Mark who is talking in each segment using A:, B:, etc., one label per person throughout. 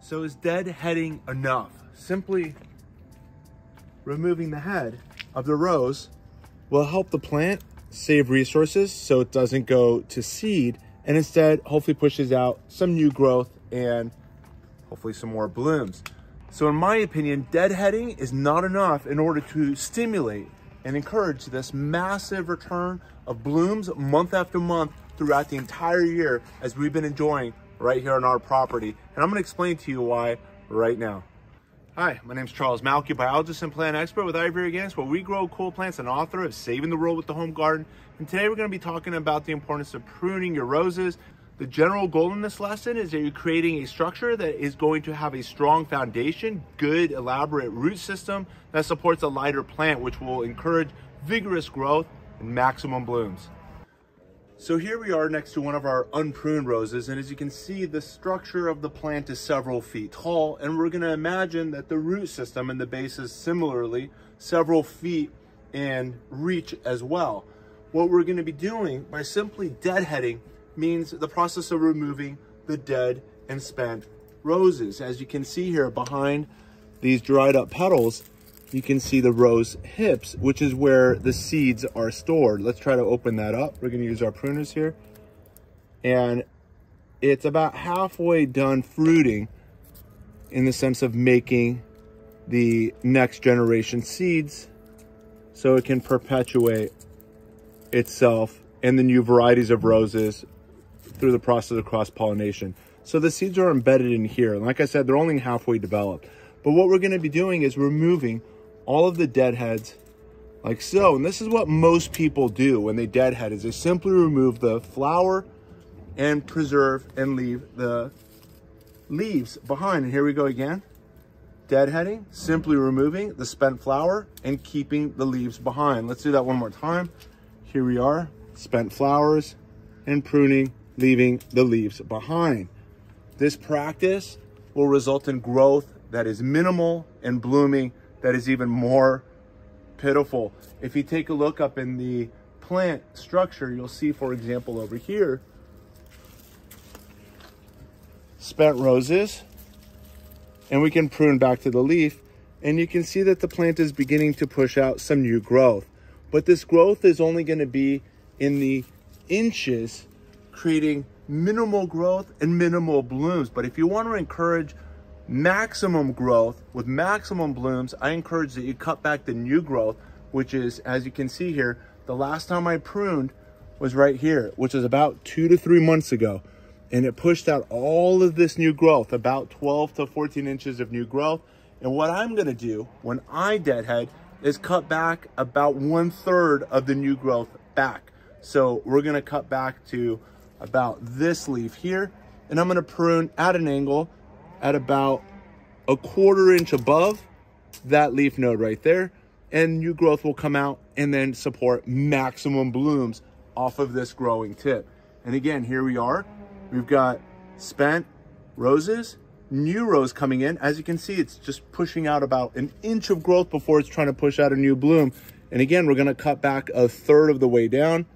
A: So is deadheading enough? Simply removing the head of the rose will help the plant save resources so it doesn't go to seed and instead hopefully pushes out some new growth and hopefully some more blooms. So in my opinion, deadheading is not enough in order to stimulate and encourage this massive return of blooms month after month throughout the entire year as we've been enjoying right here on our property. And I'm gonna explain to you why right now. Hi, my name is Charles Malki, biologist and plant expert with IV Organics, where we grow cool plants and author of Saving the World with the Home Garden. And today we're going to be talking about the importance of pruning your roses. The general goal in this lesson is that you're creating a structure that is going to have a strong foundation, good elaborate root system that supports a lighter plant, which will encourage vigorous growth and maximum blooms. So here we are next to one of our unpruned roses, and as you can see, the structure of the plant is several feet tall, and we're gonna imagine that the root system and the base is similarly several feet in reach as well. What we're gonna be doing by simply deadheading means the process of removing the dead and spent roses. As you can see here behind these dried up petals, you can see the rose hips, which is where the seeds are stored. Let's try to open that up. We're gonna use our pruners here. And it's about halfway done fruiting in the sense of making the next generation seeds so it can perpetuate itself and the new varieties of roses through the process of cross-pollination. So the seeds are embedded in here. And like I said, they're only halfway developed. But what we're gonna be doing is removing all of the deadheads like so. And this is what most people do when they deadhead is they simply remove the flower and preserve and leave the leaves behind. And here we go again. Deadheading, simply removing the spent flower and keeping the leaves behind. Let's do that one more time. Here we are, spent flowers and pruning, leaving the leaves behind. This practice will result in growth that is minimal and blooming that is even more pitiful. If you take a look up in the plant structure, you'll see, for example, over here, spent roses, and we can prune back to the leaf, and you can see that the plant is beginning to push out some new growth. But this growth is only gonna be in the inches, creating minimal growth and minimal blooms. But if you wanna encourage maximum growth with maximum blooms, I encourage that you cut back the new growth, which is, as you can see here, the last time I pruned was right here, which is about two to three months ago. And it pushed out all of this new growth, about 12 to 14 inches of new growth. And what I'm gonna do when I deadhead is cut back about one third of the new growth back. So we're gonna cut back to about this leaf here. And I'm gonna prune at an angle at about a quarter inch above that leaf node right there and new growth will come out and then support maximum blooms off of this growing tip. And again, here we are. We've got spent roses, new rose coming in. As you can see, it's just pushing out about an inch of growth before it's trying to push out a new bloom. And again, we're gonna cut back a third of the way down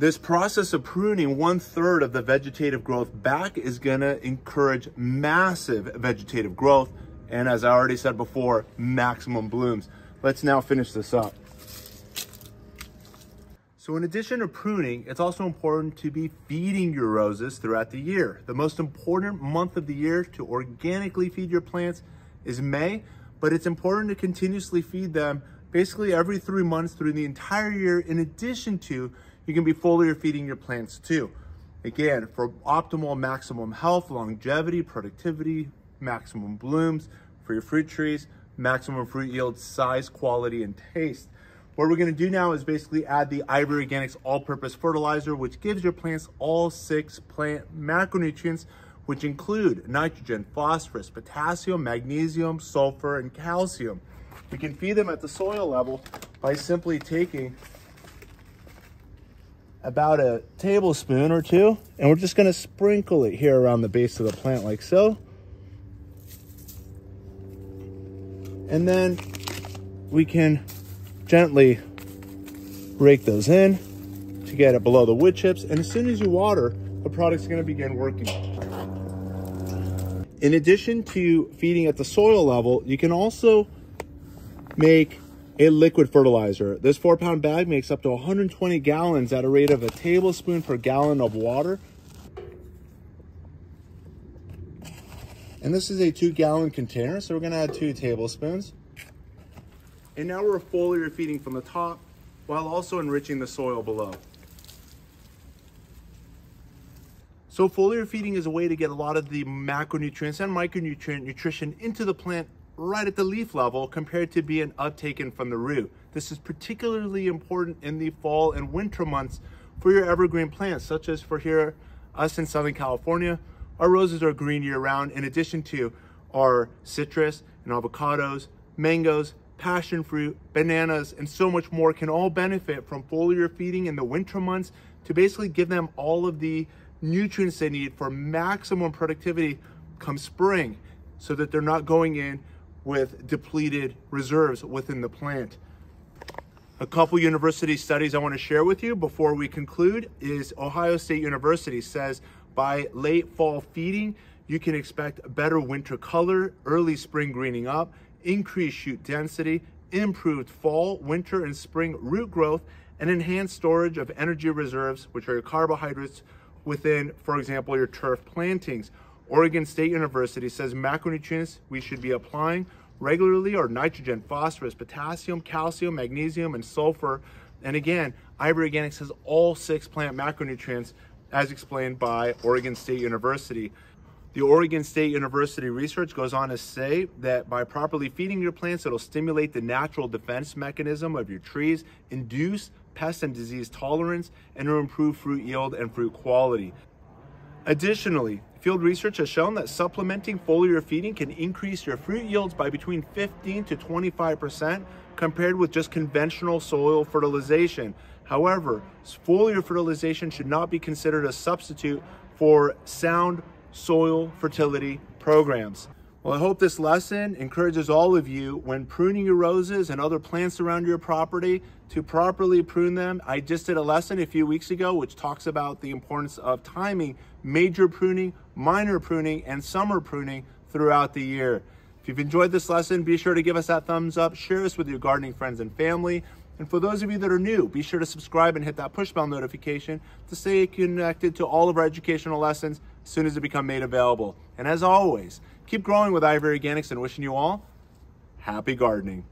A: this process of pruning one third of the vegetative growth back is gonna encourage massive vegetative growth. And as I already said before, maximum blooms. Let's now finish this up. So in addition to pruning, it's also important to be feeding your roses throughout the year. The most important month of the year to organically feed your plants is May, but it's important to continuously feed them basically every three months through the entire year in addition to you can be foliar feeding your plants too. Again, for optimal maximum health, longevity, productivity, maximum blooms for your fruit trees, maximum fruit yield, size, quality, and taste. What we're gonna do now is basically add the IV Organics all-purpose fertilizer, which gives your plants all six plant macronutrients, which include nitrogen, phosphorus, potassium, magnesium, sulfur, and calcium. We can feed them at the soil level by simply taking about a tablespoon or two, and we're just gonna sprinkle it here around the base of the plant like so. And then we can gently rake those in to get it below the wood chips. And as soon as you water, the product's gonna begin working. In addition to feeding at the soil level, you can also make a liquid fertilizer. This four pound bag makes up to 120 gallons at a rate of a tablespoon per gallon of water. And this is a two gallon container, so we're gonna add two tablespoons. And now we're foliar feeding from the top while also enriching the soil below. So foliar feeding is a way to get a lot of the macronutrients and micronutrient nutrition into the plant right at the leaf level compared to being uptaken from the root. This is particularly important in the fall and winter months for your evergreen plants, such as for here, us in Southern California, our roses are green year round in addition to our citrus and avocados, mangoes, passion fruit, bananas, and so much more can all benefit from foliar feeding in the winter months to basically give them all of the nutrients they need for maximum productivity come spring so that they're not going in with depleted reserves within the plant. A couple university studies I want to share with you before we conclude is Ohio State University says by late fall feeding, you can expect better winter color, early spring greening up, increased shoot density, improved fall, winter, and spring root growth, and enhanced storage of energy reserves, which are your carbohydrates within, for example, your turf plantings. Oregon State University says macronutrients we should be applying regularly are nitrogen, phosphorus, potassium, calcium, magnesium, and sulfur. And again, IV Organics has all six plant macronutrients as explained by Oregon State University. The Oregon State University research goes on to say that by properly feeding your plants, it'll stimulate the natural defense mechanism of your trees, induce pest and disease tolerance, and improve fruit yield and fruit quality. Additionally, field research has shown that supplementing foliar feeding can increase your fruit yields by between 15 to 25% compared with just conventional soil fertilization. However, foliar fertilization should not be considered a substitute for sound soil fertility programs. Well, I hope this lesson encourages all of you when pruning your roses and other plants around your property to properly prune them. I just did a lesson a few weeks ago which talks about the importance of timing major pruning, minor pruning, and summer pruning throughout the year. If you've enjoyed this lesson, be sure to give us that thumbs up, share this with your gardening friends and family. And for those of you that are new, be sure to subscribe and hit that push bell notification to stay connected to all of our educational lessons as soon as they become made available. And as always, keep growing with IV Organics and wishing you all happy gardening.